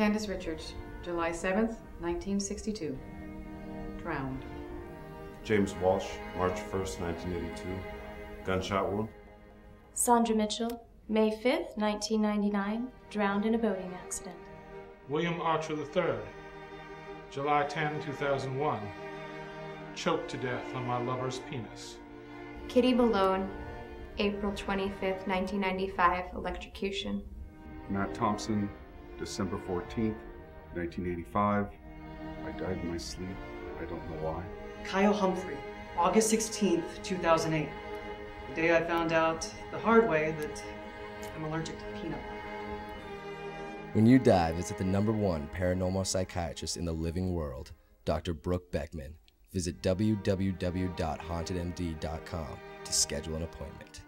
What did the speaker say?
Candace Richards, July 7th, 1962. Drowned. James Walsh, March 1st, 1982. Gunshot wound. Sandra Mitchell, May 5th, 1999. Drowned in a boating accident. William Archer III, July 10, 2001. Choked to death on my lover's penis. Kitty Malone, April 25th, 1995, electrocution. Matt Thompson, December 14th, 1985. I died in my sleep. I don't know why. Kyle Humphrey, August 16th, 2008. The day I found out the hard way that I'm allergic to peanut butter. When you die, visit the number one paranormal psychiatrist in the living world, Dr. Brooke Beckman. Visit www.hauntedmd.com to schedule an appointment.